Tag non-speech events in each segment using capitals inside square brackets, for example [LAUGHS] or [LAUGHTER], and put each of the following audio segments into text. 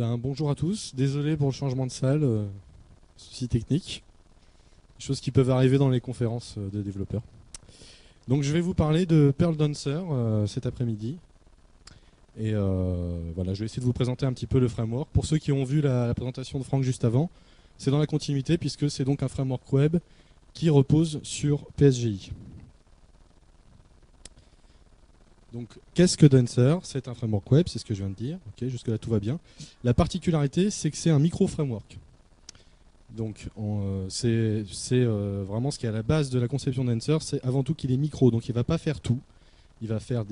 Ben, bonjour à tous, désolé pour le changement de salle, euh, souci technique, choses qui peuvent arriver dans les conférences euh, de développeurs. Donc je vais vous parler de Pearl Dancer euh, cet après-midi. Et voilà, je vais essayer de vous présenter un petit peu le framework. Pour ceux qui ont vu la, la présentation de Franck juste avant, c'est dans la continuité puisque c'est donc un framework web qui repose sur PSGI. Donc, qu'est-ce que Dancer? C'est un framework web, c'est ce que je viens de dire. Ok, jusque-là, tout va bien. La particularité, c'est que c'est un micro-framework. Donc, euh, c'est euh, vraiment ce qui est à la base de la conception Dancer, c'est avant tout qu'il est micro. Donc, il ne va pas faire tout. Il va faire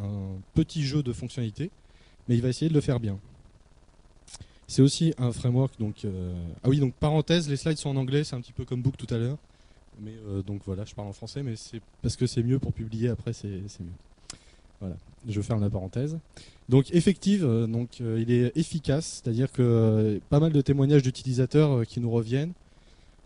un petit jeu de fonctionnalités, mais il va essayer de le faire bien. C'est aussi un framework. Donc, euh, ah oui, donc parenthèse, les slides sont en anglais, c'est un petit peu comme Book tout à l'heure. Mais donc voilà, je parle en français, mais c'est parce que c'est mieux pour publier après, c'est mieux. Voilà, je ferme la parenthèse. Donc effective, euh, donc euh, il est efficace, c'est-à-dire que euh, pas mal de témoignages d'utilisateurs qui nous reviennent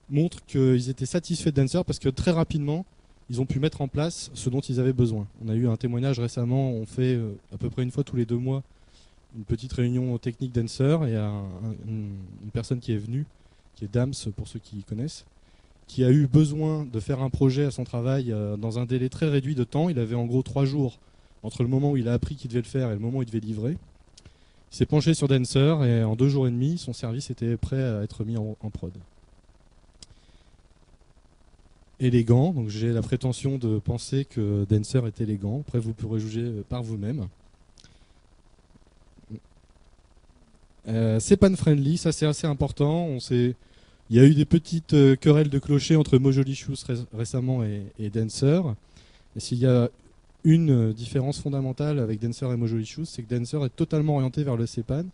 montrent qu'ils étaient satisfaits de Dancer parce que très rapidement, ils ont pu mettre en place ce dont ils avaient besoin. On a eu un témoignage récemment, on fait à peu près une fois tous les deux mois une petite réunion technique Dancer et a une personne qui est venue, qui est Dams pour ceux qui connaissent, qui a eu besoin de faire un projet à son travail dans un délai très réduit de temps. Il avait en gros trois jours entre le moment où il a appris qu'il devait le faire et le moment où il devait livrer. Il s'est penché sur Dancer et en deux jours et demi, son service était prêt à être mis en, prod. Élégant, donc j'ai la prétention de penser que Dancer est élégant. Après, vous pourrez juger par vous-même. Euh, c'est pan-friendly, ça c'est assez important. Il y a eu des petites euh, querelles de clocher entre Mojolicious récemment et, Dancer. S'il y a une euh, différence fondamentale avec Dancer et Mojolicious, c'est que Dancer est totalement orienté vers le CPAN.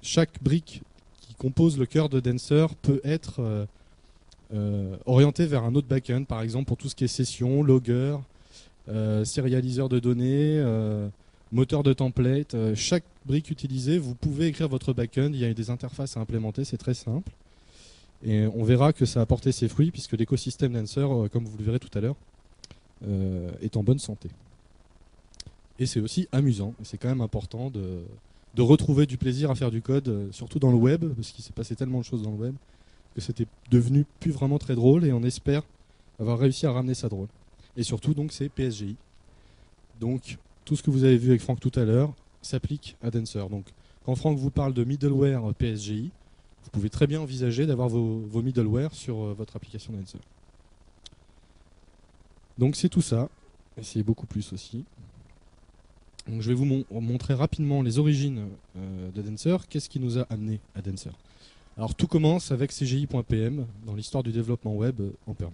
Chaque brique qui compose le cœur de Dancer peut être euh, euh, orientée vers un autre backend, par exemple pour tout ce qui est session, logger, sérialiseur de données, moteur de template. chaque brique utilisée, vous pouvez écrire votre backend. Il y a des interfaces à implémenter, c'est très simple. Et on verra que ça a porté ses fruits puisque l'écosystème Dancer, comme vous le verrez tout à l'heure, euh, est en bonne santé. Et c'est aussi amusant, c'est quand même important de, de, retrouver du plaisir à faire du code, euh, surtout dans le web, parce qu'il s'est passé tellement de choses dans le web, que c'était devenu plus vraiment très drôle, et on espère avoir réussi à ramener ça drôle. Et surtout, donc, c'est PSGI. Donc, tout ce que vous avez vu avec Franck tout à l'heure s'applique à Dancer. Donc, quand Franck vous parle de middleware PSGI, vous pouvez très bien envisager d'avoir vos, vos middleware sur euh, votre application Dancer. Donc c'est tout ça, et c'est beaucoup plus aussi. Donc je vais vous montrer rapidement les origines euh, de Dancer. Qu'est-ce qui nous a amené à Dancer? Alors tout commence avec CGI.pm dans l'histoire du développement web euh, en Perm.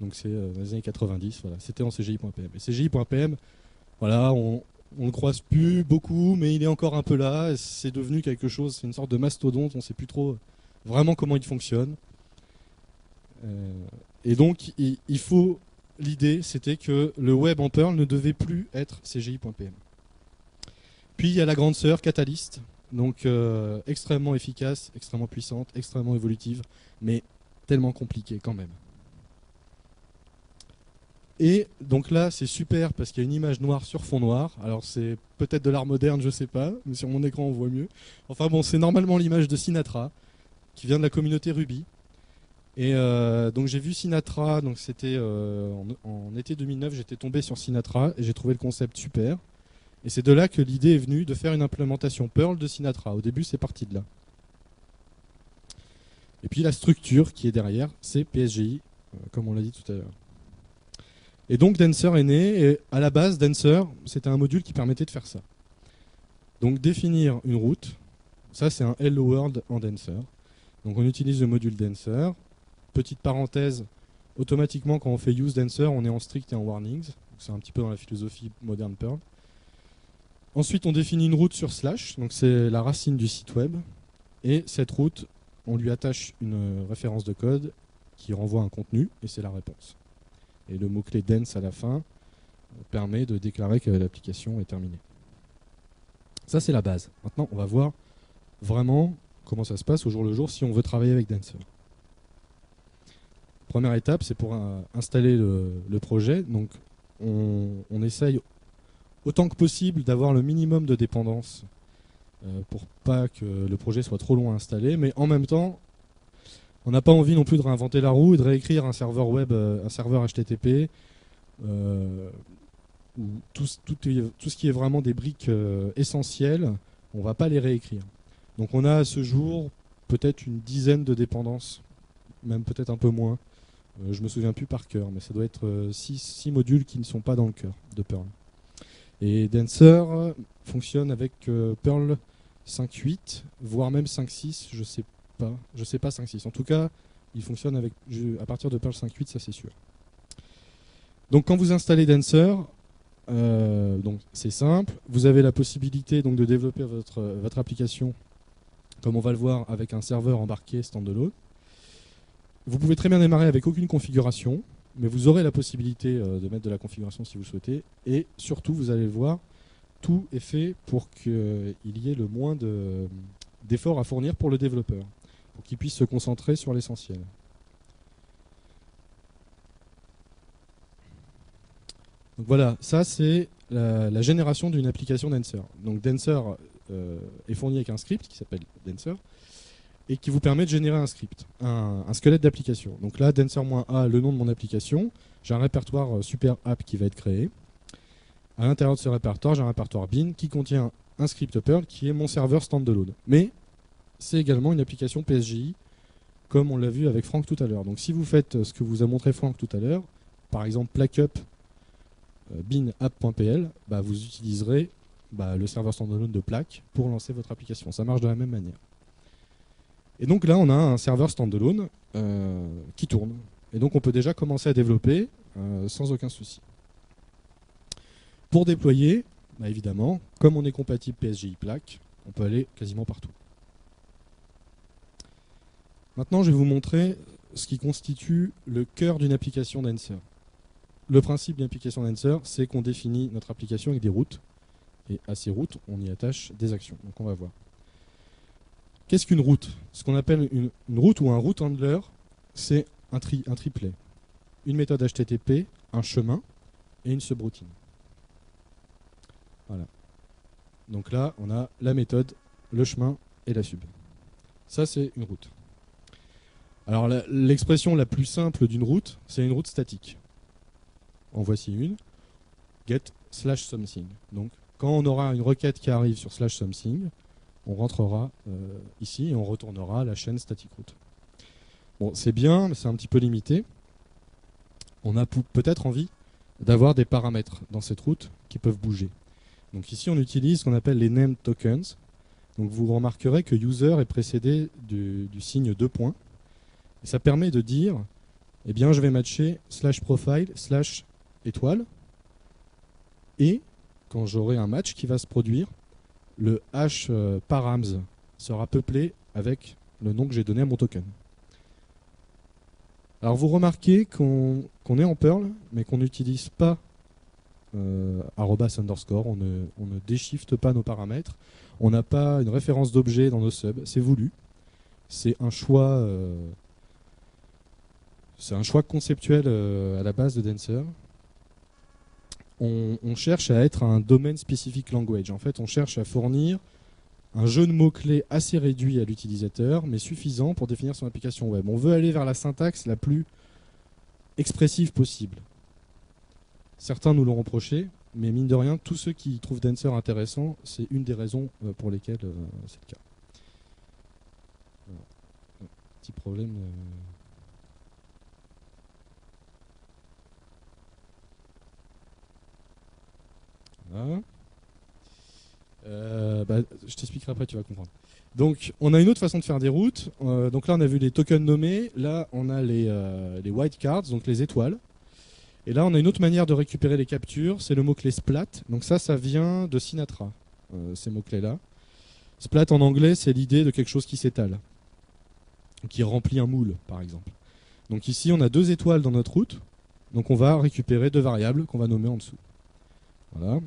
Donc c'est euh, dans les années 90, voilà, c'était en CGI.pm. Et CGI.pm, voilà, on, on le croise plus beaucoup, mais il est encore un peu là. C'est devenu quelque chose, c'est une sorte de mastodonte. On ne sait plus trop vraiment comment il fonctionne. et donc, il, faut l'idée, c'était que le web en Perl ne devait plus être CGI.pm. Puis il y a la grande sœur, Catalyst, donc euh, extrêmement efficace, extrêmement puissante, extrêmement évolutive, mais tellement compliquée quand même. Et donc là, c'est super parce qu'il y a une image noire sur fond noir. Alors c'est peut-être de l'art moderne, je sais pas, mais sur mon écran on voit mieux. Enfin bon, c'est normalement l'image de Sinatra, qui vient de la communauté Ruby. Et euh, donc j'ai vu Sinatra, donc c'était euh, en, été 2009, j'étais tombé sur Sinatra et j'ai trouvé le concept super. Et c'est de là que l'idée est venue de faire une implémentation Perl de Sinatra. Au début, c'est parti de là. Et puis la structure qui est derrière, c'est PSGI, euh, comme on l'a dit tout à l'heure. Et donc Dancer est né, et à la base, Dancer, c'était un module qui permettait de faire ça. Donc définir une route, ça c'est un Hello World en Dancer. Donc on utilise le module Dancer, petite parenthèse, automatiquement quand on fait use dancer, on est en strict et en warnings. C'est un petit peu dans la philosophie moderne Perl. Ensuite, on définit une route sur slash, donc c'est la racine du site web. Et cette route, on lui attache une référence de code qui renvoie un contenu, et c'est la réponse. Et le mot-clé dense à la fin permet de déclarer que l'application est terminée. Ça, c'est la base. Maintenant, on va voir vraiment comment ça se passe au jour le jour si on veut travailler avec Dancer. Première étape, c'est pour euh, installer le, projet. Donc, on, essaye autant que possible d'avoir le minimum de dépendance pour pas que le projet soit trop long à installer. Mais en même temps, on n'a pas envie non plus de réinventer la roue et de réécrire un serveur web, un serveur HTTP. Ou tout, ce qui est vraiment des briques essentielles, on va pas les réécrire. Donc on a à ce jour peut-être une dizaine de dépendances, même peut-être un peu moins. Euh, je me souviens plus par cœur, mais ça doit être 6 euh, modules qui ne sont pas dans le cœur de Perl. Et Dancer fonctionne avec euh, Perl 5.8, voire même 5.6, je sais pas, je sais pas 5.6. En tout cas, il fonctionne avec, à partir de Perl 5.8, ça c'est sûr. Donc quand vous installez Dancer, c'est simple, vous avez la possibilité donc de développer votre application comme on va le voir avec un serveur embarqué standalone. Vous pouvez très bien démarrer avec aucune configuration, mais vous aurez la possibilité euh, de mettre de la configuration si vous souhaitez. Et surtout, vous allez le voir, tout est fait pour qu'il y ait le moins d'efforts à fournir pour le développeur, pour qu'il puisse se concentrer sur l'essentiel. Donc voilà, ça c'est la, génération d'une application Dancer. Donc Dancer euh, est fourni avec un script qui s'appelle Dancer et qui vous permet de générer un script, un, squelette d'application. Donc là, Dancer-A, le nom de mon application, j'ai un répertoire euh, super app qui va être créé. À l'intérieur de ce répertoire, j'ai un répertoire bin qui contient un script Perl qui est mon serveur standalone. Mais c'est également une application PSGI, comme on l'a vu avec Franck tout à l'heure. Donc si vous faites euh, ce que vous a montré Franck tout à l'heure, par exemple plackup bin app.pl, bah, vous utiliserez bah, le serveur standalone de plaque pour lancer votre application. Ça marche de la même manière. Et donc là, on a un serveur standalone euh, qui tourne. Et donc on peut déjà commencer à développer euh, sans aucun souci. Pour déployer, bah, évidemment, comme on est compatible PSGI plaque, on peut aller quasiment partout. Maintenant, je vais vous montrer ce qui constitue le cœur d'une application Dancer. Le principe d'une application Dancer, c'est qu'on définit notre application avec des routes. Et à ces routes, on y attache des actions. Donc on va voir. Qu'est-ce qu'une route? Ce qu'on appelle une, route ou un route handler, c'est un, tri, un triplet. Une méthode HTTP, un chemin et une subroutine. Voilà. Donc là, on a la méthode, le chemin et la sub. Ça, c'est une route. Alors l'expression la, plus simple d'une route, c'est une route statique. En voici une. Get slash something. Donc quand on aura une requête qui arrive sur slash something, on rentrera euh, ici et on retournera la chaîne static route. Bon, c'est bien, mais c'est un petit peu limité. On a peut-être envie d'avoir des paramètres dans cette route qui peuvent bouger. Donc ici, on utilise ce qu'on appelle les name tokens. Donc vous remarquerez que user est précédé du, signe 2 points. Ça permet de dire, eh bien, je vais matcher slash profile slash étoile et quand j'aurai un match qui va se produire, le hash euh, params sera peuplé avec le nom que j'ai donné à mon token. Alors vous remarquez qu'on est en Perl, mais qu'on n'utilise pas euh, underscore, on ne, on ne déshifte pas nos paramètres, on n'a pas une référence d'objet dans nos subs, c'est voulu. C'est un choix euh, c'est un choix conceptuel euh, à la base de Dancer on, cherche à être un domaine spécifique language. En fait, on cherche à fournir un jeu de mots-clés assez réduit à l'utilisateur, mais suffisant pour définir son application web. On veut aller vers la syntaxe la plus expressive possible. Certains nous l'ont reproché, mais mine de rien, tous ceux qui trouvent Dancer intéressant, c'est une des raisons euh, pour lesquelles euh, c'est le cas. Petit problème. Euh, Euh, bah, je t'expliquerai après, tu vas comprendre. Donc, on a une autre façon de faire des routes. Euh, donc là, on a vu les tokens nommés. Là, on a les, euh, les white cards, donc les étoiles. Et là, on a une autre manière de récupérer les captures. C'est le mot-clé splat. Donc ça, ça vient de Sinatra, ces mots-clés-là. Splat en anglais, c'est l'idée de quelque chose qui s'étale, qui remplit un moule, par exemple. Donc ici, on a deux étoiles dans notre route. Donc on va récupérer deux variables qu'on va nommer en dessous. Voilà,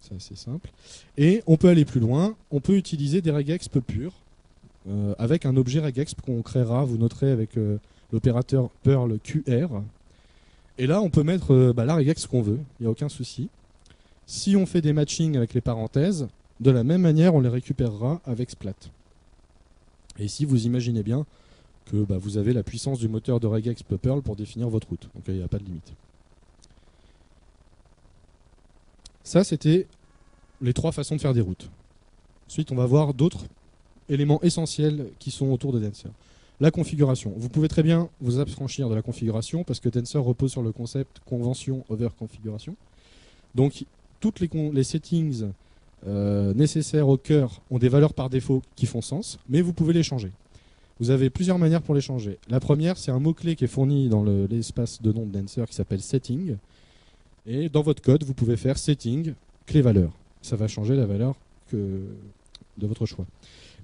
c'est assez simple. Et on peut aller plus loin, on peut utiliser des regexp purs euh, avec un objet regexp qu'on créera, vous noterez avec euh, l'opérateur Perl QR. Et là, on peut mettre euh, bah, la regexp qu'on veut, il n'y a aucun souci. Si on fait des matchings avec les parenthèses, De la même manière, on les récupérera avec Splat. Et ici, vous imaginez bien que bah, vous avez la puissance du moteur de regex Perl pour définir votre route. Donc il n'y a pas de limite. Ça, c'était les trois façons de faire des routes. Ensuite, on va voir d'autres éléments essentiels qui sont autour de Dancer. La configuration. Vous pouvez très bien vous affranchir de la configuration parce que Tensor repose sur le concept convention over configuration. Donc, toutes les, settings euh, nécessaires au cœur ont des valeurs par défaut qui font sens, mais vous pouvez les changer. Vous avez plusieurs manières pour les changer. La première, c'est un mot-clé qui est fourni dans l'espace de nom de Dancer qui s'appelle setting. Et dans votre code, vous pouvez faire setting clé valeur. Ça va changer la valeur de votre choix.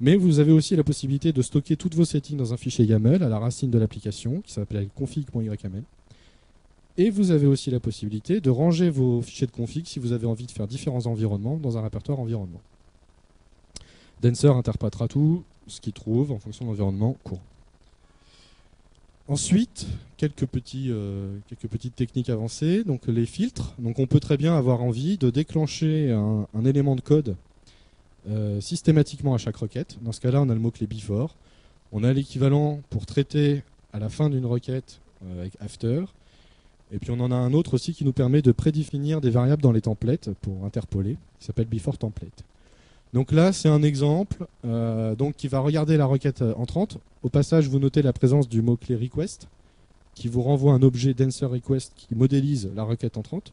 Mais vous avez aussi la possibilité de stocker toutes vos settings dans un fichier YAML à la racine de l'application qui s'appelle config.yml. Et vous avez aussi la possibilité de ranger vos fichiers de config si vous avez envie de faire différents environnements dans un répertoire environnement. Dancer interprétera tout ce qu'il trouve en fonction de l'environnement courant. Ensuite, euh, quelques petites techniques avancées. Donc les filtres. Donc on peut très bien avoir envie de déclencher un, élément de code euh, systématiquement à chaque requête. Dans ce cas-là, on a le mot-clé before. On a l'équivalent pour traiter à la fin d'une requête euh, avec after. Et puis on en a un autre aussi qui nous permet de prédéfinir des variables dans les templates pour interpoler, qui s'appelle before template. Donc là, c'est un exemple euh, donc qui va regarder la requête euh, entrante. Au passage, vous notez la présence du mot-clé request, qui vous renvoie un objet dancer request qui modélise la requête entrante.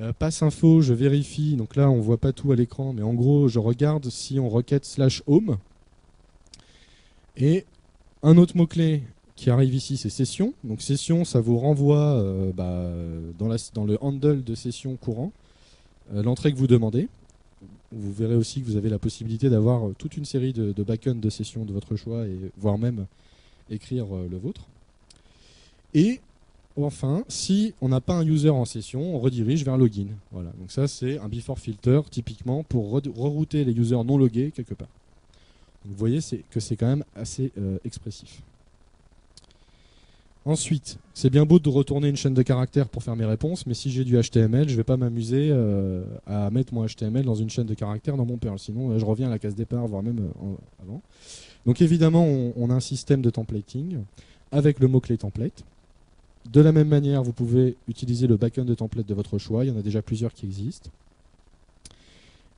Euh, passe info, je vérifie. Donc là, on ne voit pas tout à l'écran, mais en gros, je regarde si on requête slash home. Et un autre mot-clé qui arrive ici, c'est session. Donc session, ça vous renvoie bah, dans, le handle de session courant l'entrée que vous demandez. Vous verrez aussi que vous avez la possibilité d'avoir euh, toute une série de, de de sessions de votre choix, et voire même écrire euh, le vôtre. Et enfin, si on n'a pas un user en session, on redirige vers login. Voilà. Donc ça, c'est un before filter typiquement pour rerouter les users non logués quelque part. vous voyez que c'est quand même assez euh, expressif. Ensuite, c'est bien beau de retourner une chaîne de caractères pour faire mes réponses, mais si j'ai du HTML, je ne vais pas m'amuser euh, à mettre mon HTML dans une chaîne de caractères dans mon Perl. Sinon, euh, je reviens à la case départ, voire même euh, avant. Donc évidemment, on, a un système de templating avec le mot-clé template. De la même manière, vous pouvez utiliser le backend de template de votre choix. Il y en a déjà plusieurs qui existent.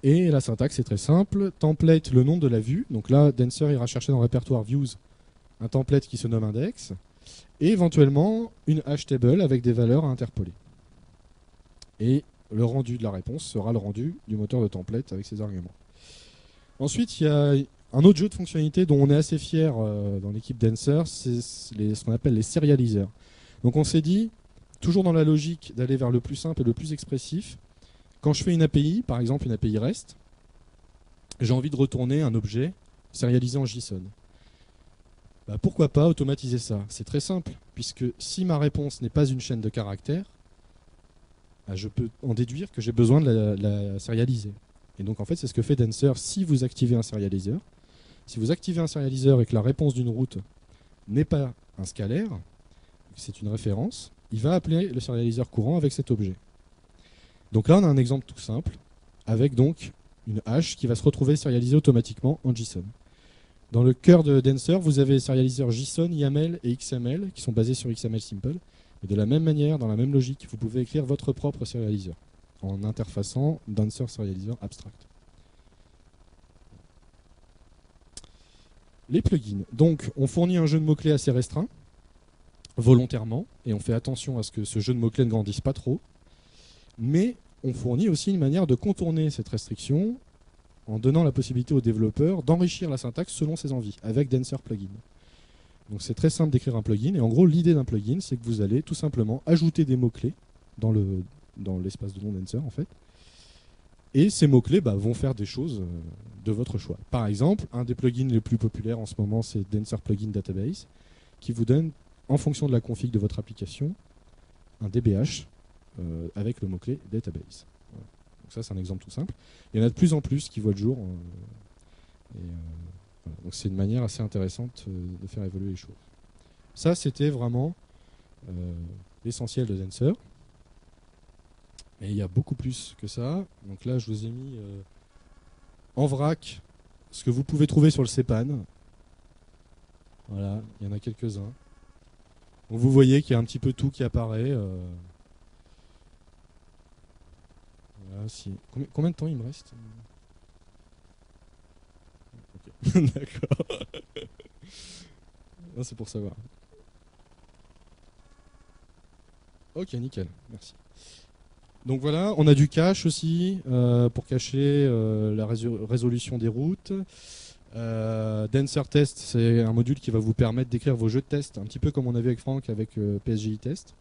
Et la syntaxe est très simple. Template, le nom de la vue. Donc là, Dancer ira chercher dans le répertoire Views un template qui se nomme index et éventuellement une hash table avec des valeurs à interpoler. Et le rendu de la réponse sera le rendu du moteur de template avec ses arguments. Ensuite, il y a un autre jeu de fonctionnalités dont on est assez fier euh, dans l'équipe Dancer, c'est ce qu'on appelle les serialiseurs. Donc on s'est dit, toujours dans la logique d'aller vers le plus simple et le plus expressif, quand je fais une API, par exemple une API REST, j'ai envie de retourner un objet serialisé en JSON. Bah, pourquoi pas automatiser ça? C'est très simple, puisque si ma réponse n'est pas une chaîne de caractères, bah, je peux en déduire que j'ai besoin de la, serialiser. Et donc en fait, c'est ce que fait Dancer si vous activez un serialiseur. Si vous activez un serialiseur et que la réponse d'une route n'est pas un scalaire, c'est une référence, il va appeler le serialiseur courant avec cet objet. Donc là, on a un exemple tout simple, avec donc une hache qui va se retrouver serialisée automatiquement en JSON. Dans le cœur de Dancer, vous avez les serialiseurs JSON, YAML et XML qui sont basés sur XML Simple. Et de la même manière, dans la même logique, vous pouvez écrire votre propre serialiseur en interfaçant Dancer Serializer Abstract. Les plugins. Donc, on fournit un jeu de mots-clés assez restreint, volontairement, et on fait attention à ce que ce jeu de mots-clés ne grandisse pas trop. Mais on fournit aussi une manière de contourner cette restriction en donnant la possibilité aux développeurs d'enrichir la syntaxe selon ses envies avec Dancer Plugin. Donc c'est très simple d'écrire un plugin et en gros l'idée d'un plugin c'est que vous allez tout simplement ajouter des mots-clés dans le l'espace de nom Dancer en fait. Et ces mots-clés bah, vont faire des choses euh, de votre choix. Par exemple, un des plugins les plus populaires en ce moment, c'est Dancer Plugin Database, qui vous donne, en fonction de la config de votre application, un DBH euh, avec le mot-clé Database. Donc ça, c'est un exemple tout simple. Il y en a de plus en plus qui voient le jour. Euh, euh, Donc c'est une manière assez intéressante euh, de faire évoluer les choses. Ça, c'était vraiment l'essentiel de Dancer. Mais il y a beaucoup plus que ça. Donc là, je vous ai mis en vrac ce que vous pouvez trouver sur le CEPAN. Voilà, il y en a quelques-uns. vous voyez qu'il y a un petit peu tout qui apparaît. Voilà, si- combien, combien de temps il me reste. [LAUGHS] D'accord. C'est pour savoir. Ok, nickel, merci. Donc voilà, on a du cache aussi euh, pour cacher euh, la réso- résolution des routes. Euh, Dancer Test, c'est un module qui va vous permettre d'écrire vos jeux de test, un petit peu comme on a vu avec Franck avec euh, PSGI Test.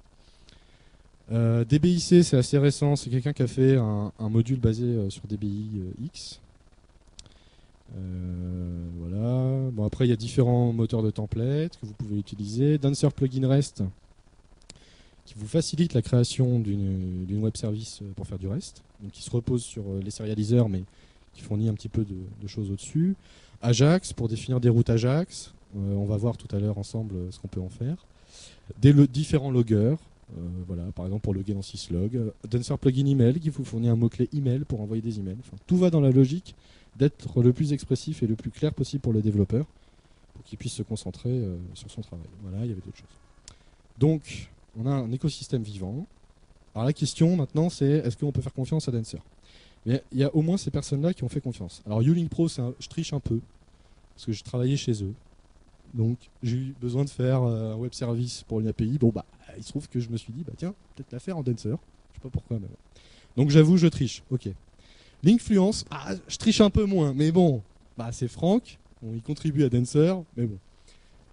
Euh, DBIC, c'est assez récent, c'est quelqu'un qui a fait un, module basé euh, sur DBI euh, voilà. Bon, après, il y a différents moteurs de templates que vous pouvez utiliser. Dancer Plugin REST, qui vous facilite la création d'une web service pour faire du REST, qui se repose sur les serialiseurs, mais qui fournit un petit peu de, choses au-dessus. Ajax pour définir des routes Ajax. On va voir tout à l'heure ensemble ce qu'on peut en faire. Des différents loggers. Euh, voilà, par exemple pour loguer dans syslog. Dancer Plugin Email qui vous fournit un mot-clé email pour envoyer des emails. Tout va dans la logique d'être le plus expressif et le plus clair possible pour le développeur pour qu'il puisse se concentrer euh, sur son travail. Voilà, il y avait d'autres choses. Donc, on a un écosystème vivant. Alors la question maintenant, c'est est-ce qu'on peut faire confiance à Dancer? Mais il y a au moins ces personnes-là qui ont fait confiance. Alors Ulink Pro, un- je triche un peu parce que je travaillais chez eux. Donc j'ai eu besoin de faire euh, un web service pour une API. Bon bah, il se trouve que je me suis dit bah tiens, peut-être la faire en Dancer. Je sais pas pourquoi mais. Donc j'avoue, je triche. OK. Linkfluence, ah, je triche un peu moins, mais bon, bah c'est Franck, bon, il contribue à Dancer, mais bon.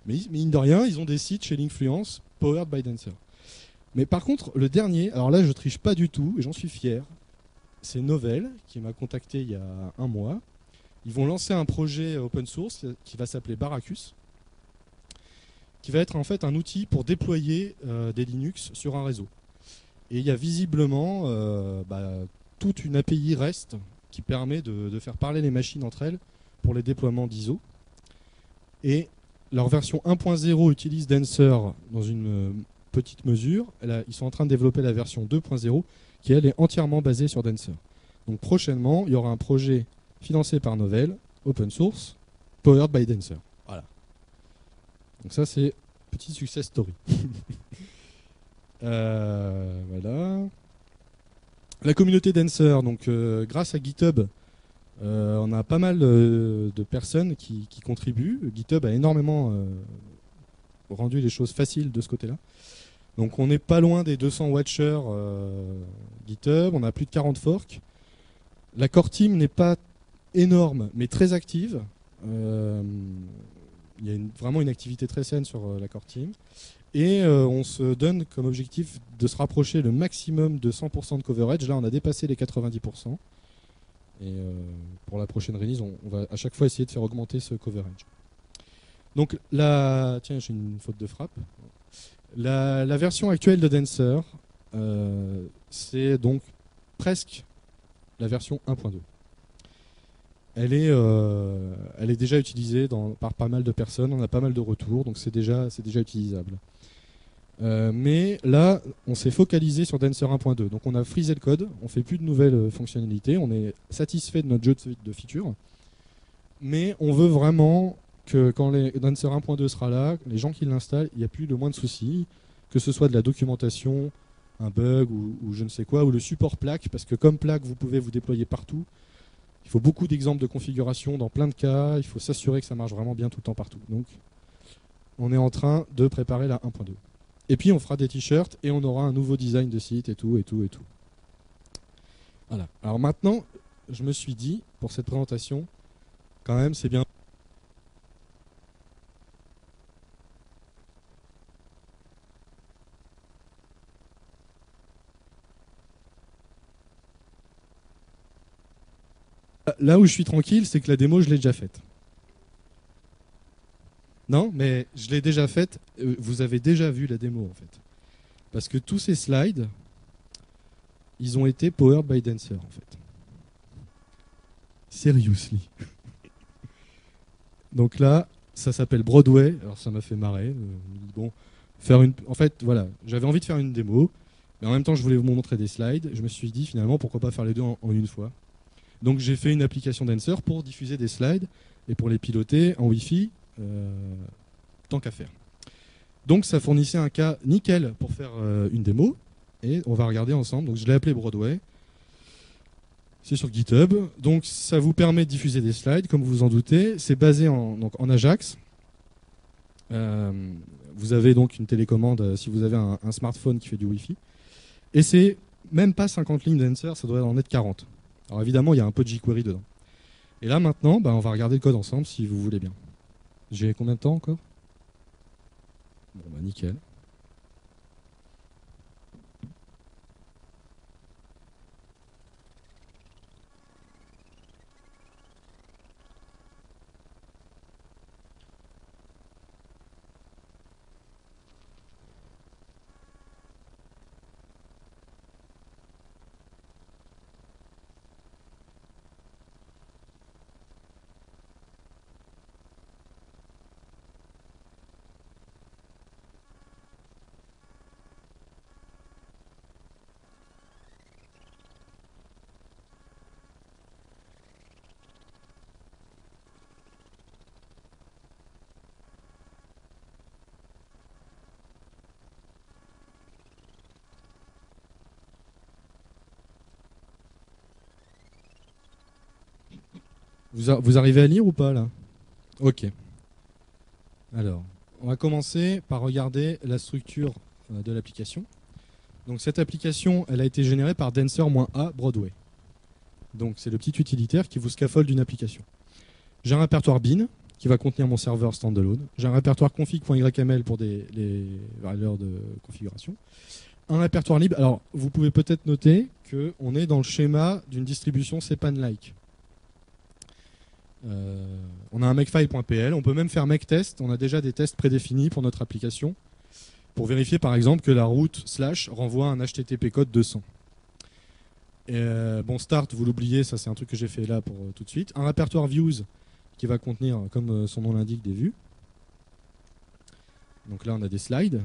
Mais mine de rien, ils ont des sites chez Linkfluence, powered by Dancer. Mais par contre, le dernier, alors là, je triche pas du tout, et j'en suis fier. C'est Novell qui m'a contacté il y a un mois. Ils vont lancer un projet open source qui va s'appeler Baracus, qui va être en fait un outil pour déployer euh, des Linux sur un réseau. Et il y a visiblement euh, bah, toute une API REST qui permet de, faire parler les machines entre elles pour les déploiements d'ISO. Et leur version 1.0 utilise Dancer dans une euh, petite mesure. Ils sont en train de développer la version 2.0 qui elle est entièrement basée sur Dancer. Donc prochainement, il y aura un projet financé par Novell, open source, powered by Dancer. Donc ça c'est petit success story. [LAUGHS] Euh, voilà. La communauté Dancer, donc euh, grâce à GitHub, euh, on a pas mal de personnes qui, contribuent. GitHub a énormément rendu les choses faciles de ce côté-là. Donc on n'est pas loin des 200 watchers GitHub, on a plus de 40 forks. La core team n'est pas énorme, mais très active. Il y a vraiment une activité très saine sur euh, la core team. Et euh, on se donne comme objectif de se rapprocher le maximum de 100% de coverage. Là, on a dépassé les 90%. Et euh, pour la prochaine release, on, va à chaque fois essayer de faire augmenter ce coverage. Donc, la... tiens, j'ai une faute de frappe. La, version actuelle de Dancer, c'est donc presque la version 1.2. Elle est, euh, elle est déjà utilisée par pas mal de personnes, on a pas mal de retours, donc c'est déjà, utilisable. Euh, mais là, on s'est focalisé sur Dancer 1.2. Donc on a freezé le code, on fait plus de nouvelles euh, fonctionnalités, on est satisfait de notre jeu de, de features. Mais on veut vraiment que quand les Dancer 1.2 sera là, les gens qui l'installent, il n'y a plus le moins de soucis, que ce soit de la documentation, un bug ou, ou je ne sais quoi, ou le support plaque, parce que comme plaque, vous pouvez vous déployer partout. Il faut beaucoup d'exemples de configuration dans plein de cas, il faut s'assurer que ça marche vraiment bien tout le temps partout. Donc on est en train de préparer la 1.2. Et puis on fera des t-shirts et on aura un nouveau design de site et tout et tout et tout. Voilà. Alors maintenant, je me suis dit pour cette présentation, quand même, c'est bien. Là où je suis tranquille, c'est que la démo, je l'ai déjà faite. Non, mais je l'ai déjà faite. euh, Vous avez déjà vu la démo en fait. Parce que tous ces slides, ils ont été powered by Dancer en fait. Seriously. [LAUGHS] Donc là, ça s'appelle Broadway. Alors ça m'a fait marrer. Euh, bon, faire une. En fait, voilà, j'avais envie de faire une démo, mais en même temps, je voulais vous montrer des slides. Je me suis dit finalement, pourquoi pas faire les deux en, en une fois. Donc j'ai fait une application Dancer pour diffuser des slides et pour les piloter en Wi-Fi, euh, tant qu'à faire. Donc ça fournissait un cas nickel pour faire euh, une démo et on va regarder ensemble. Donc je l'ai appelé Broadway. C'est sur GitHub. Donc ça vous permet de diffuser des slides, comme vous vous en doutez. C'est basé en, Ajax. Euh, vous avez donc une télécommande si vous avez un, smartphone qui fait du Wi-Fi. Et c'est même pas 50 lignes d'Answer, ça doit en être 40. Alors évidemment, il y a un peu de jQuery dedans. Et là maintenant, bah, on va regarder le code ensemble si vous voulez bien. J'ai combien de temps encore? Bon bah nickel. Vous, arrivez à lire ou pas là? Ok. Alors, on va commencer par regarder la structure euh, de l'application. Donc cette application, elle a été générée par Dancer-A Broadway. Donc c'est le petit utilitaire qui vous scaffolde une application. J'ai un répertoire bin qui va contenir mon serveur standalone. J'ai un répertoire config.yml pour des, les valeurs de configuration. Un répertoire libre. Alors vous pouvez peut-être noter qu'on est dans le schéma d'une distribution cpan-like. Euh, on a un makefile.pl, on peut même faire make test, on a déjà des tests prédéfinis pour notre application pour vérifier par exemple que la route slash renvoie un HTTP code 200. Et, euh, bon, start, vous l'oubliez, ça c'est un truc que j'ai fait là pour euh, tout de suite. Un répertoire views qui va contenir, comme son nom l'indique, des vues. Donc là on a des slides.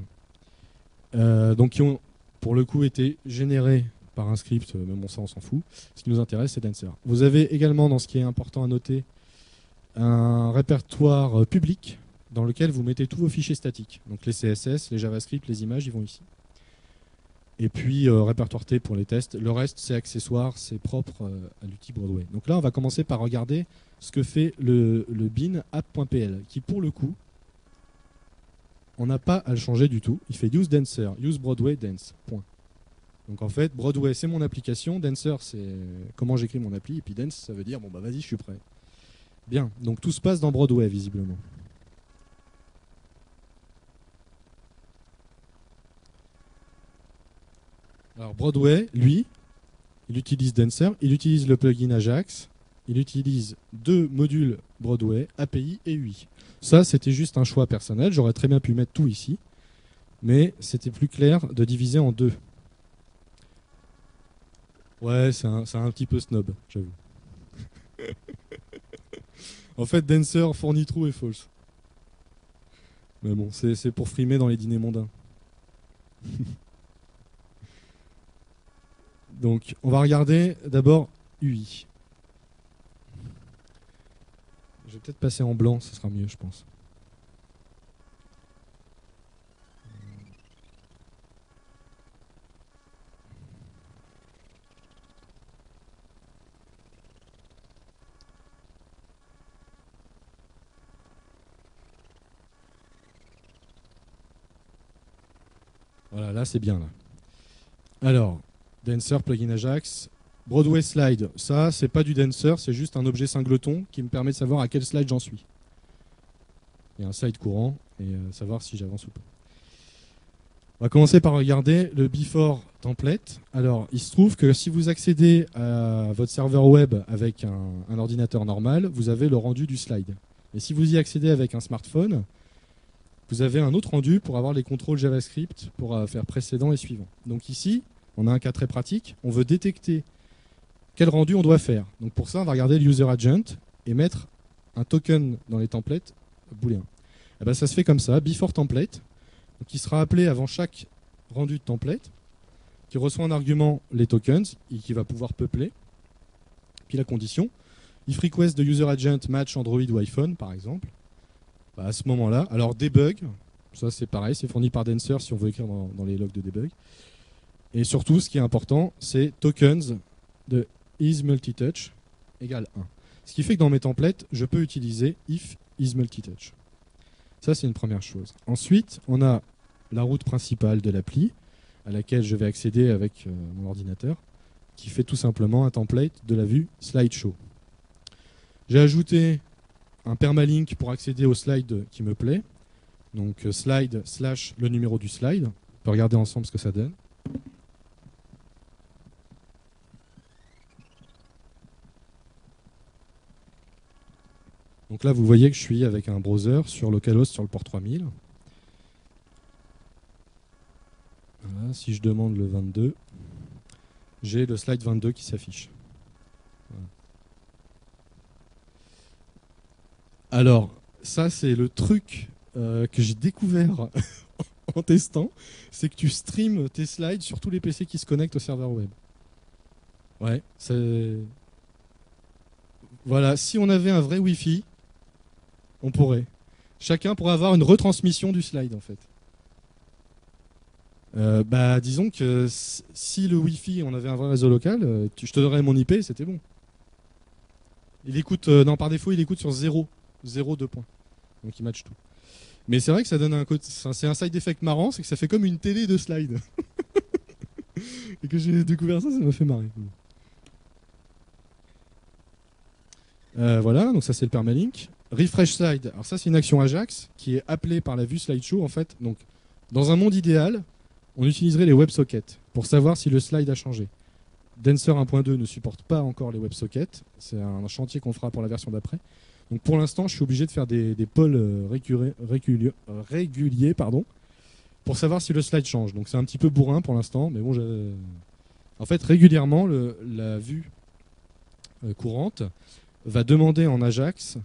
Donc qui ont pour le coup été générés par un script, mais bon ça on s'en fout. Ce qui nous intéresse c'est Dancer. Vous avez également dans ce qui est important à noter un répertoire euh, public dans lequel vous mettez tous vos fichiers statiques. Donc les CSS, les JavaScript, les images, ils vont ici. Et puis euh, répertoire T pour les tests. Le reste, c'est accessoire, c'est propre euh, à l'outil Broadway. Donc là, on va commencer par regarder ce que fait le, le bin app.pl, qui pour le coup, on n'a pas à le changer du tout. Il fait use Dancer, use Broadway dance. Point. Donc en fait, Broadway, c'est mon application. Dancer, c'est comment j'écris mon appli. Et puis dance, ça veut dire, bon bah vas-y, je suis prêt. Bien, donc tout se passe dans Broadway, visiblement. Alors Broadway, lui, il utilise Dancer, il utilise le plugin Ajax, il utilise deux modules Broadway, API et UI. Ça, c'était juste un choix personnel, j'aurais très bien pu mettre tout ici, mais c'était plus clair de diviser en deux. Ouais, c'est un, un petit peu snob, j'avoue. En fait, Dancer fournit true et false. Mais bon, c'est pour frimer dans les dîners mondains. [LAUGHS] Donc, on va regarder d'abord UI. Je vais peut-être passer en blanc, ce sera mieux, je pense. Là c'est bien là. Alors, Dancer, plugin Ajax. Broadway Slide, ça c'est pas du Dancer, c'est juste un objet singleton qui me permet de savoir à quel slide j'en suis. Il y a un slide courant et euh, savoir si j'avance ou pas. On va commencer par regarder le before template. Alors, il se trouve que si vous accédez à votre serveur web avec un, un ordinateur normal, vous avez le rendu du slide. Et si vous y accédez avec un smartphone, vous avez un autre rendu pour avoir les contrôles JavaScript pour euh, faire précédent et suivant. Donc ici, on a un cas très pratique. On veut détecter quel rendu on doit faire. Donc pour ça, on va regarder le user agent et mettre un token dans les templates booléen. Et ben ça se fait comme ça, before template, qui sera appelé avant chaque rendu de template, qui reçoit en argument les tokens et qui va pouvoir peupler. puis la condition. If request de user agent match Android ou iPhone, par exemple. Bah, à ce moment-là, alors debug, ça c'est pareil, c'est fourni par Dancer si on veut écrire dans, les logs de debug. Et surtout, ce qui est important, c'est tokens de is multitouch égale 1. Ce qui fait que dans mes templates, je peux utiliser if is multitouch. Ça, c'est une première chose. Ensuite, on a la route principale de l'appli à laquelle je vais accéder avec euh, mon ordinateur, qui fait tout simplement un template de la vue slideshow. J'ai ajouté un permalink pour accéder au slide qui me plaît. Donc euh, slide slash le numéro du slide. On peut regarder ensemble ce que ça donne. Donc là, vous voyez que je suis avec un browser sur localhost sur le port 3000. si je demande le 22, j'ai le slide 22 qui s'affiche. Alors, ça c'est le truc euh, que j'ai découvert [LAUGHS] en testant, c'est que tu streams tes slides sur tous les PC qui se connectent au serveur web. Ouais, c'est... Voilà, si on avait un vrai Wi-Fi, on pourrait. Chacun pourrait avoir une retransmission du slide en fait. Euh, bah, disons que si le Wi-Fi, on avait un vrai réseau local, euh, je te donnerais mon IP, c'était bon. Il écoute, non, par défaut, il écoute sur 0, 0, 2 points. Donc il match tout. Mais c'est vrai que ça donne un c'est un side effect marrant, c'est que ça fait comme une télé de slide. [LAUGHS] Et que j'ai découvert ça, ça m'a fait marrer. voilà, donc ça c'est le permalink. Refresh slide, alors ça c'est une action Ajax qui est appelée par la vue slideshow en fait. Dans un monde idéal, on utiliserait les WebSockets pour savoir si le slide a changé. Dancer 1.2 ne supporte pas encore les WebSockets. C'est un chantier qu'on fera pour la version d'après. Donc pour l'instant, je suis obligé de faire des, des polls euh, réguliers, euh, pardon, pour savoir si le slide change. Donc c'est un petit peu bourrin pour l'instant, mais bon, en fait, régulièrement, la vue euh, courante va demander en Ajax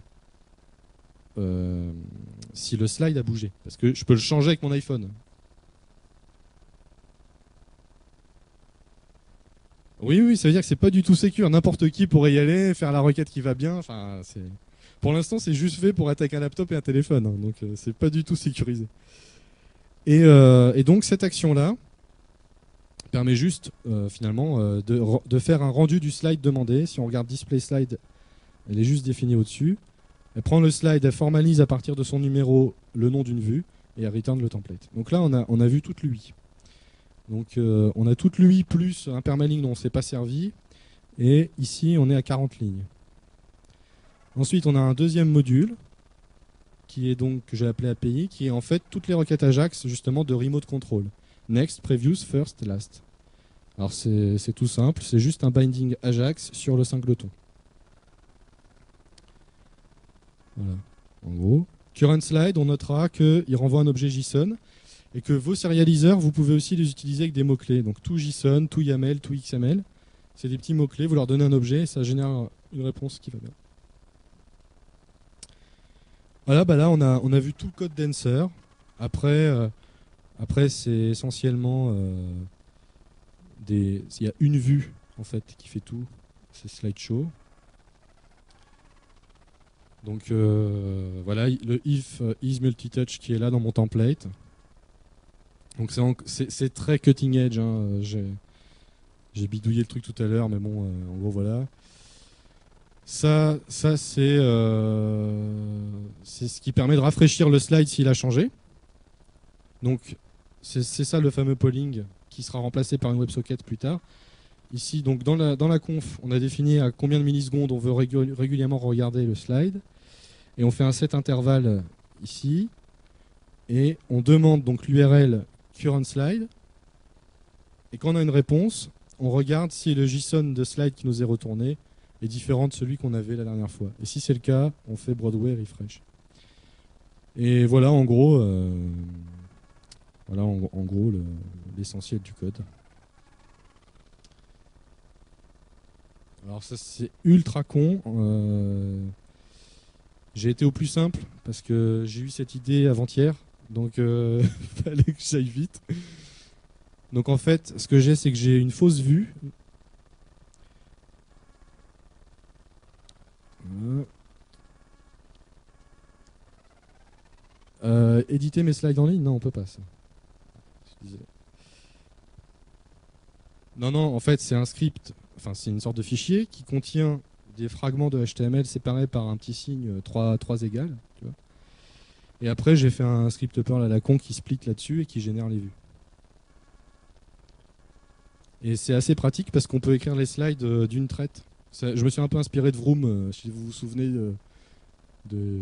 si le slide a bougé. Parce que je peux le changer avec mon iPhone. Oui, oui, ça veut dire que c'est pas du tout sécure. N'importe qui pourrait y aller, faire la requête qui va bien. Enfin, c'est... Pour l'instant, c'est juste fait pour attaquer un laptop et un téléphone. Hein. donc, euh, c'est pas du tout sécurisé. Euh, et, donc, cette action-là permet juste, euh, finalement, de, de, faire un rendu du slide demandé. Si on regarde Display Slide, elle est juste définie au-dessus. Elle prend le slide, elle formalise à partir de son numéro le nom d'une vue et elle return le template. Donc là, on a, on a vu toute l'UI. Donc euh, on a toute l'UI plus un permalink dont on ne s'est pas servi. Et ici, on est à 40 lignes. Ensuite, on a un deuxième module qui est donc que j'ai appelé API, qui est en fait toutes les requêtes Ajax justement de remote control. Next, previous, first, last. Alors c'est tout simple, c'est juste un binding Ajax sur le singleton. Voilà, en gros. Current slide, on notera qu'il renvoie un objet JSON et que vos serialiseurs, vous pouvez aussi les utiliser avec des mots-clés. Donc tout JSON, tout YAML, tout XML. C'est des petits mots-clés, vous leur donnez un objet et ça génère une réponse qui va bien. Voilà, bah là on a, on a vu tout le code Dancer. Après, euh, après c'est essentiellement euh, des. Il y a une vue en fait qui fait tout. C'est slideshow. Donc euh, voilà, le if is multitouch qui est là dans mon template. Donc c'est très cutting edge. Hein. J'ai bidouillé le truc tout à l'heure, mais bon, en gros voilà. Ça, euh, c'est ce qui permet de rafraîchir le slide s'il a changé. Donc c'est ça le fameux polling qui sera remplacé par une WebSocket plus tard. Ici, dans la, dans conf, on a défini à combien de millisecondes on veut régulièrement regarder le slide. Et on fait un set intervalle ici. Et on demande donc l'URL current slide. Et quand on a une réponse, on regarde si le JSON de slide qui nous est retourné est différent de celui qu'on avait la dernière fois. Et si c'est le cas, on fait Broadway refresh. Et voilà en gros, euh, voilà en, gros l'essentiel du code. Alors ça c'est ultra con. Euh, j'ai été au plus simple parce que j'ai eu cette idée avant-hier donc, euh, [LAUGHS] fallait que j'aille vite. Donc, en fait, ce que j'ai, c'est que j'ai une fausse vue. Euh, éditer mes slides en ligne Non, on peut pas ça. Non, non, en fait, c'est un script, enfin, c'est une sorte de fichier qui contient des fragments de HTML séparés par un petit signe 3, 3 égales. Et après, j'ai fait un script Perl à la con qui split là-dessus et qui génère les vues. Et c'est assez pratique parce qu'on peut écrire les slides euh, d'une traite. je me suis un peu inspiré de Vroom, euh, si vous vous souvenez de, de.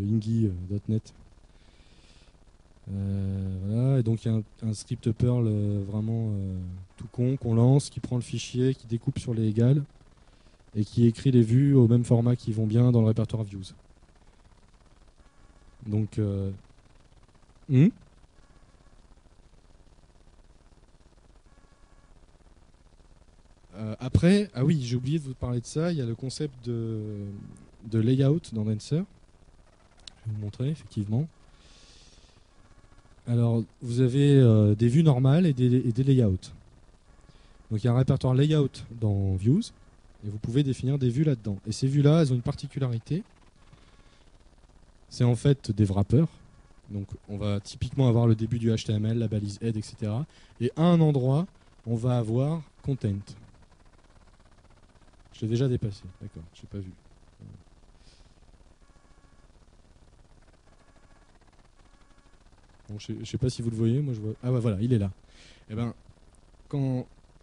Euh, voilà, et donc il y a un, script Perl vraiment tout con qu'on lance, qui prend le fichier, qui découpe sur les égales et qui écrit les vues au même format qui vont bien dans le répertoire views. Donc, hmm? Euh, après, ah oui, j'ai oublié de vous parler de ça. Il y a le concept de, de layout dans Dancer. Je vais vous montrer, effectivement. Alors, vous avez euh, des vues normales et des, et des, layouts. Donc, il y a un répertoire layout dans Views, et vous pouvez définir des vues là-dedans. Et ces vues-là, elles ont une particularité. C'est en fait des wrappers. Donc, on va typiquement avoir le début du HTML, la balise head, etc. Et à un endroit, on va avoir content. Je l'ai déjà dépassé, d'accord, je n'ai pas vu. Je ne sais pas si vous le voyez, moi je vois. Ah ouais, voilà, il est là. Eh ben,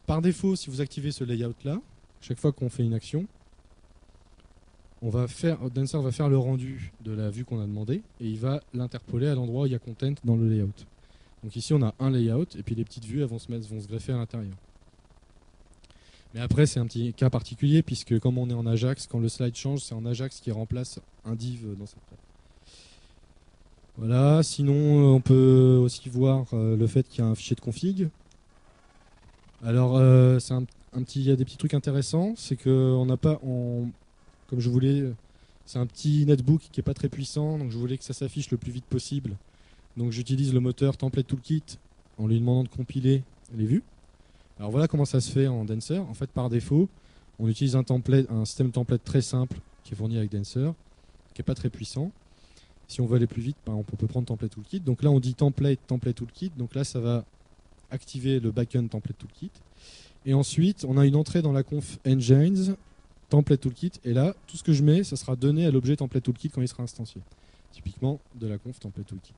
par défaut, si vous activez ce layout-là, chaque fois qu'on fait une action, on va faire, Dancer va faire le rendu de la vue qu'on a demandé et il va l'interpoler à l'endroit où il y a content dans le layout. Donc ici on a un layout et puis les petites vues vont se, mettre, vont se greffer à l'intérieur. Mais après, c'est un petit cas particulier, puisque comme on est en Ajax, quand le slide change, c'est en Ajax qui remplace un div dans presse. Voilà, sinon euh, on peut aussi voir euh, le fait qu'il y a un fichier de config. Alors, euh, c'est un, petit, il y a des petits trucs intéressants, c'est qu'on n'a pas, comme je voulais, c'est un petit netbook qui est pas très puissant, donc je voulais que ça s'affiche le plus vite possible. Donc j'utilise le moteur Template Toolkit en lui demandant de compiler les vues. Alors voilà comment ça se fait en Dancer. En fait, par défaut, on utilise un, template, un système template très simple qui est fourni avec Dancer, qui n'est pas très puissant. Si on veut aller plus vite, exemple, on peut prendre Template Toolkit. Donc là, on dit Template, Template Toolkit. Donc là, ça va activer le backend Template Toolkit. Et ensuite, on a une entrée dans la conf Engines, Template Toolkit. Et là, tout ce que je mets, ça sera donné à l'objet Template Toolkit quand il sera instancié. Typiquement de la conf Template Toolkit.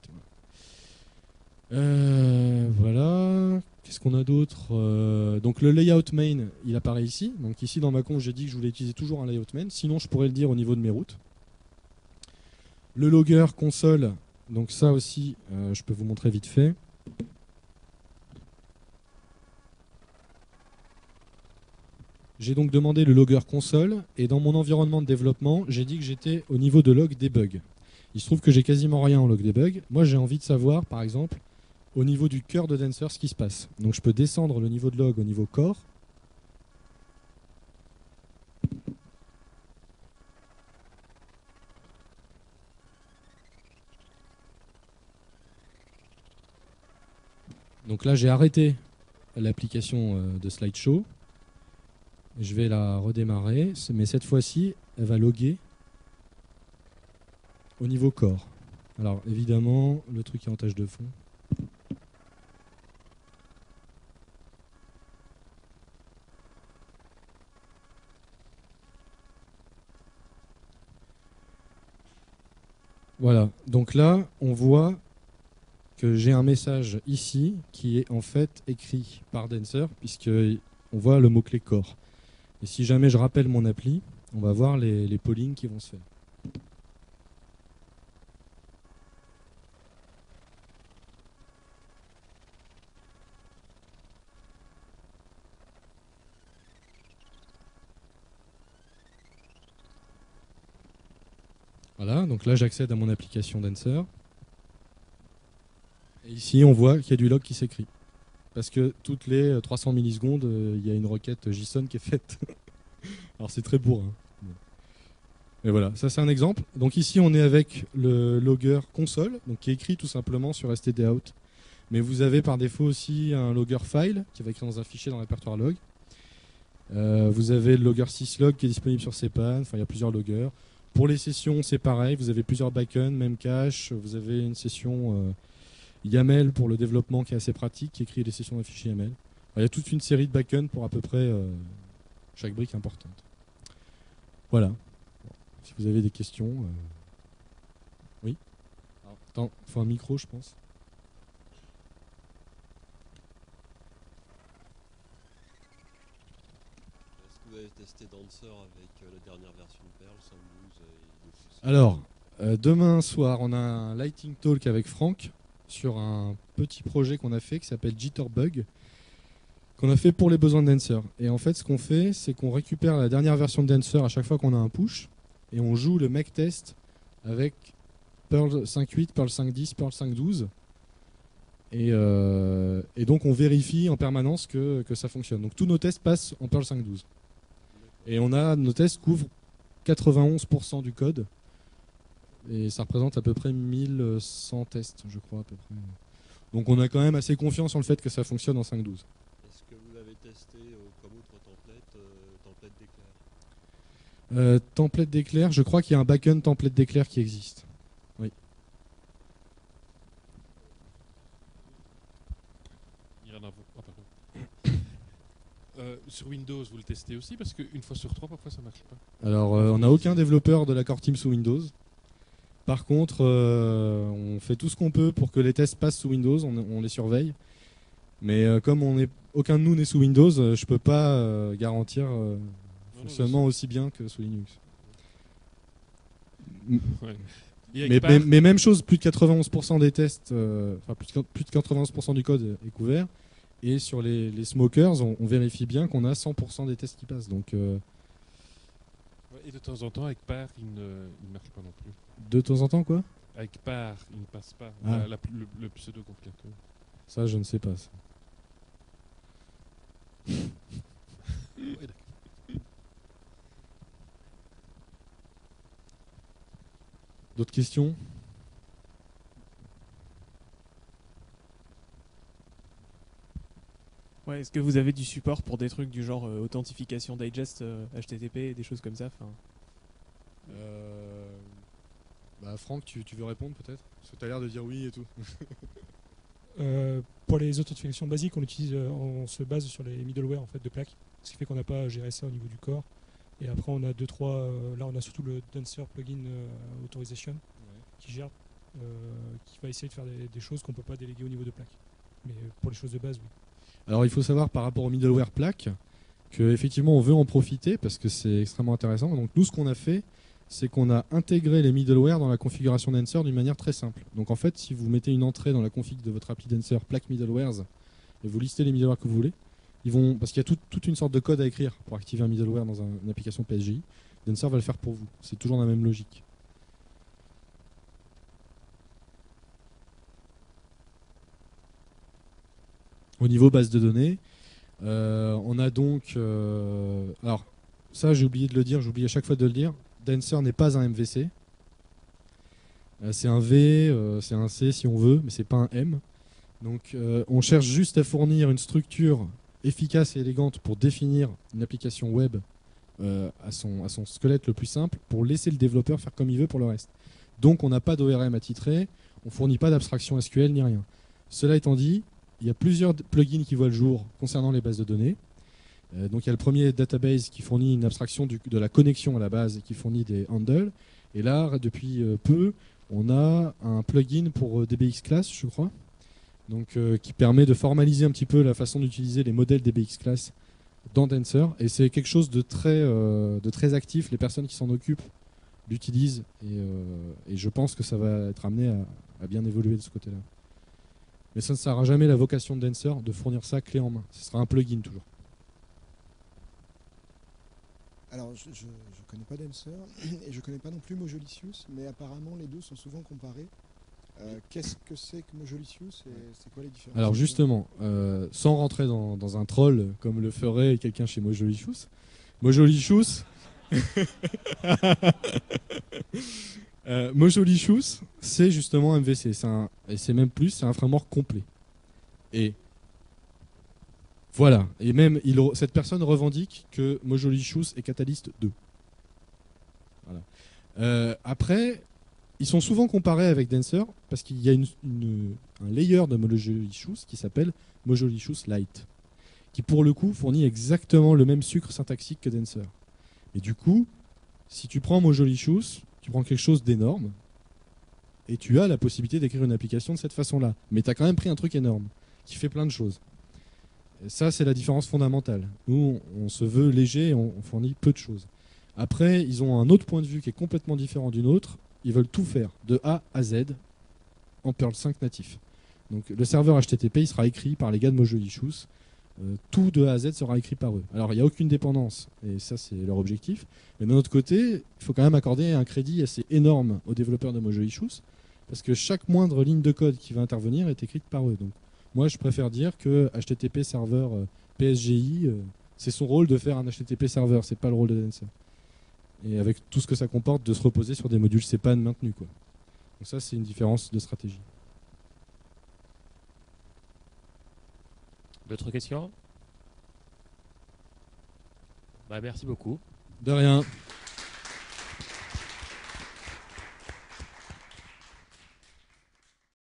Euh, voilà. Qu'est-ce qu'on a d'autre euh, Donc le layout main, il apparaît ici. Donc ici dans ma conf, j'ai dit que je voulais utiliser toujours un layout main. Sinon, je pourrais le dire au niveau de mes routes. Le logger console, donc ça aussi, euh, je peux vous montrer vite fait. J'ai donc demandé le logger console et dans mon environnement de développement, j'ai dit que j'étais au niveau de log debug. Il se trouve que j'ai quasiment rien en log debug. Moi, j'ai envie de savoir, par exemple, au niveau du cœur de Dancer ce qui se passe. Donc je peux descendre le niveau de log au niveau corps. Donc là j'ai arrêté l'application euh, de slideshow. Je vais la redémarrer, mais cette fois-ci elle va loguer au niveau corps. Alors évidemment le truc est en tâche de fond. Voilà, donc là, on voit que j'ai un message ici qui est en fait écrit par Dancer, puisqu'on voit le mot-clé corps. Et si jamais je rappelle mon appli, on va voir les, les pollings qui vont se faire. Voilà, donc là j'accède à mon application Dancer. Ici on voit qu'il y a du log qui s'écrit. Parce que toutes les 300 millisecondes, euh, il y a une requête JSON qui est faite. [LAUGHS] Alors c'est très bourrin. Et voilà, ça c'est un exemple. Donc ici on est avec le logger console, donc qui est écrit tout simplement sur stdout. Mais vous avez par défaut aussi un logger file qui va écrire dans un fichier dans le répertoire log. Euh, vous avez le logger syslog qui est disponible sur CPAN, enfin il y a plusieurs loggers. Pour les sessions, c'est pareil. Vous avez plusieurs backends, même cache. Vous avez une session euh, YAML pour le développement qui est assez pratique, qui écrit les sessions d'un fichier YAML. il y a toute une série de backends pour à peu près euh, chaque brique importante. Voilà. Si vous avez des questions. euh, Oui Attends, il faut un micro, je pense. Est-ce que vous avez testé Dancer avec euh, la dernière version de Perl 5.12 et Alors, demain soir, on a un lighting talk avec Franck sur un petit projet qu'on a fait qui s'appelle Jitterbug, qu'on a fait pour les besoins de Dancer. Et en fait, ce qu'on fait, c'est qu'on récupère la dernière version de Dancer à chaque fois qu'on a un push, et on joue le make test avec Perl 5.8, Perl 5.10, Perl 5.12. Et, euh, et donc on vérifie en permanence que, que ça fonctionne. Donc tous nos tests passent en Perl 5.12. Et on a nos tests couvrent 91% du code. Et ça représente à peu près 1100 tests, je crois, à peu près. Donc on a quand même assez confiance sur le fait que ça fonctionne en 5.12. Est-ce que vous l'avez testé euh, comme autre template, euh, template d'éclair? Euh, template d'éclair, je crois qu'il y a un backend template d'éclair qui existe. Il y en a beaucoup. Ah, pardon. [COUGHS] Euh, sur Windows, vous le testez aussi? Parce qu'une fois sur trois, parfois ça marche pas. Alors euh, on n'a aucun développeur de la core team sous Windows. Par contre, euh, on fait tout ce qu'on peut pour que les tests passent sous Windows, on, on les surveille. Mais euh, comme on est, aucun de nous n'est sous Windows, euh, je peux pas garantir non, fonctionnement aussi bien que sous Linux. Ouais. Mais, Par- mais- mais même chose, plus de 91% des tests, enfin plus de, plus de 91% du code est couvert. Et sur les, les smokers, on, on vérifie bien qu'on a 100% des tests qui passent. Donc Et de temps en temps, avec Par, il ne, il ne marche pas non plus. de temps en temps, quoi? Avec Par, il ne passe pas. Ah. La- la- le, le pseudo compilateur. Ça, je ne sais pas. ça. Ouais, [LAUGHS] d'accord. D'autres questions? Ouais, est-ce que vous avez du support pour des trucs du genre euh, authentification digest euh, HTTP, des choses comme ça enfin, Euh, bah, Franck, tu, tu veux répondre peut-être? Parce que tu as l'air de dire oui et tout. [LAUGHS] Euh, pour les authentifications basiques, on utilise, on se base sur les middleware en fait de plaques, ce qui fait qu'on n'a pas à gérer ça au niveau du corps. Et après, on a deux trois. euh, là, on a surtout le Dancer plugin euh, authorization qui gère, euh, qui va essayer de faire des, des choses qu'on peut pas déléguer au niveau de plaques. Mais pour les choses de base, oui. Alors il faut savoir par rapport au middleware plaque que effectivement on veut en profiter parce que c'est extrêmement intéressant. Donc nous ce qu'on a fait, c'est qu'on a intégré les middleware dans la configuration Dancer d'une manière très simple. Donc en fait, si vous mettez une entrée dans la config de votre appli Dancer plaque middlewares et vous listez les middleware que vous voulez, ils vont parce qu'il y a tout- toute une sorte de code à écrire pour activer un middleware dans un- une application PSGI. Dancer va le faire pour vous. C'est toujours la même logique. Au niveau base de données, euh, on a donc. euh, alors, ça, j'ai oublié de le dire, j'oublie à chaque fois de le dire. Dancer n'est pas un MVC. Euh, c'est un V, c'est un C si on veut, mais c'est pas un M. Donc, on cherche juste à fournir une structure efficace et élégante pour définir une application web à, son, à son squelette le plus simple, pour laisser le développeur faire comme il veut pour le reste. Donc, on n'a pas d'ORM attitré, on fournit pas d'abstraction SQL ni rien. Cela étant dit, il y a plusieurs plugins qui voient le jour concernant les bases de données. Euh, donc il y a le premier database qui fournit une abstraction de la connexion à la base et qui fournit des handles. Et là, depuis euh, peu, on a un plugin pour euh, DBX Class, je crois, donc qui permet de formaliser un petit peu la façon d'utiliser les modèles DBX Class dans Dancer. Et c'est quelque chose de très, actif. Les personnes qui s'en occupent l'utilisent et, je pense que ça va être amené à bien évoluer de ce côté-là. Mais ça ne sera jamais la vocation de Dancer de fournir ça clé en main. Ce sera un plugin toujours. Alors, je, je connais pas Dancer [CLEARS THROAT] et je connais pas non plus Mojolicious, mais apparemment les deux sont souvent comparés. Euh, Qu'est-ce que c'est que Mojolicious et c'est quoi les différences Alors justement, euh, sans rentrer dans, dans un troll comme le ferait quelqu'un chez Mojolicious, Mojolicious, [LAUGHS] [LAUGHS] euh, c'est justement MVC, un- et c'est même plus, c'est un framework complet. Et voilà, et même cette personne revendique que Mojolicious est Catalyst 2. Voilà. Euh, après, ils sont souvent comparés avec Dancer parce qu'il y a un layer de Mojolicious qui s'appelle Mojolicious Lite, qui pour le coup fournit exactement le même sucre syntaxique que Dancer. Et du coup, si tu prends Mojolicious, tu prends quelque chose d'énorme et tu as la possibilité d'écrire une application de cette façon-là. Mais tu as quand même pris un truc énorme qui fait plein de choses. Ça, c'est la différence fondamentale. Nous, on, se veut léger et on, fournit peu de choses. Après, ils ont un autre point de vue qui est complètement différent du nôtre. Ils veulent tout faire, de A à Z, en Perl 5 natif. Donc le serveur HTTP, il sera écrit par les gars de Mojolicious. Euh, tout de A à Z sera écrit par eux. Alors il n'y a aucune dépendance, et ça c'est leur objectif. Mais d'un autre côté, il faut quand même accorder un crédit assez énorme aux développeurs de Mojolicious, parce que chaque moindre ligne de code qui va intervenir est écrite par eux. Donc moi je préfère dire que HTTP serveur euh, PSGI, euh, c'est son rôle de faire un HTTP serveur, c'est pas le rôle de Dancer. Et avec tout ce que ça comporte de se reposer sur des modules CPAN maintenus. Quoi. Donc ça c'est une différence de stratégie. D'autres questions Bah, Merci beaucoup. De rien.